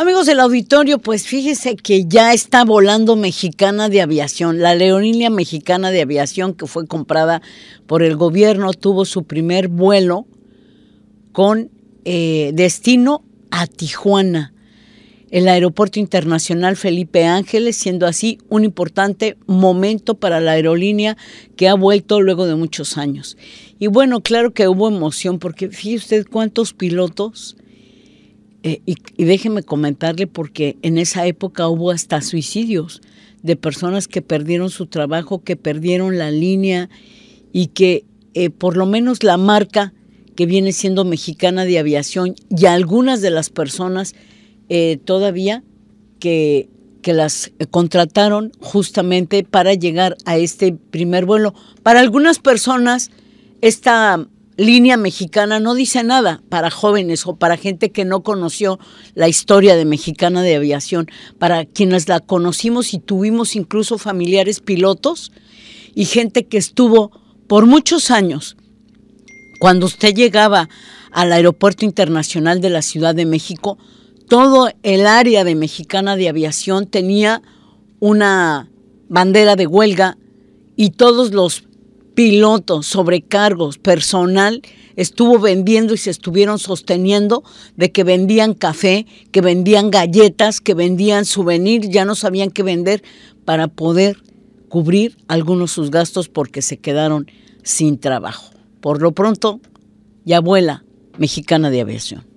Amigos del auditorio, pues fíjese que ya está volando Mexicana de Aviación. La aerolínea Mexicana de Aviación, que fue comprada por el gobierno, tuvo su primer vuelo con eh, destino a Tijuana, el Aeropuerto Internacional Felipe Ángeles, siendo así un importante momento para la aerolínea que ha vuelto luego de muchos años. Y bueno, claro que hubo emoción, porque fíjese usted cuántos pilotos eh, y, déjeme comentarle porque en esa época hubo hasta suicidios de personas que perdieron su trabajo, que perdieron la línea y que eh, por lo menos la marca que viene siendo mexicana de aviación y algunas de las personas eh, todavía que, que las contrataron justamente para llegar a este primer vuelo. Para algunas personas esta línea mexicana no dice nada para jóvenes o para gente que no conoció la historia de Mexicana de Aviación, para quienes la conocimos y tuvimos incluso familiares pilotos y gente que estuvo por muchos años. Cuando usted llegaba al Aeropuerto Internacional de la Ciudad de México, todo el área de Mexicana de Aviación tenía una bandera de huelga y todos los pilotos, sobrecargos, personal, estuvo vendiendo y se estuvieron sosteniendo de que vendían café, que vendían galletas, que vendían souvenir, ya no sabían qué vender para poder cubrir algunos sus gastos porque se quedaron sin trabajo. Por lo pronto, ya vuela Mexicana de Aviación.